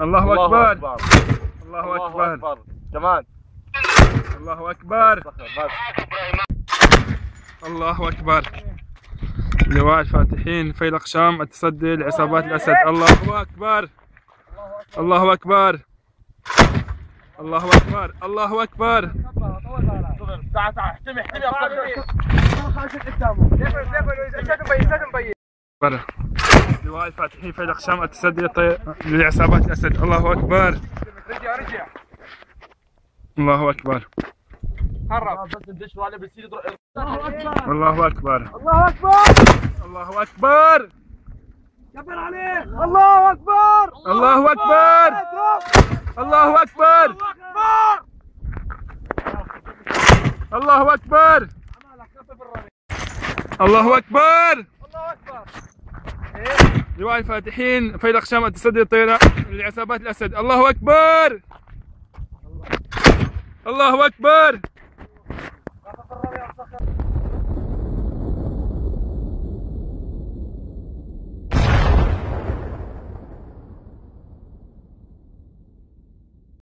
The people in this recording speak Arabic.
الله أكبر. الله الله أكبر. أكبر. كمان الله أكبر. بس. الله أكبر. لواء الفاتحين في الاقشام التصدي لعصابات الأسد. الله أكبر. الله أكبر. الله أكبر. الله أكبر. تعال تعال احتمي احتمي يا أكبر. لواء الفاتحين في الاقشام التصدي للطي- لعصابات الاسد الله اكبر رجع رجع الله اكبر قرب الله اكبر الله اكبر الله اكبر كبر عليه الله اكبر الله اكبر الله اكبر الله اكبر الله اكبر الله اكبر لواء الفاتحين في الاقشام التصدي الطيران لعصابات الأسد. الله أكبر! الله أكبر!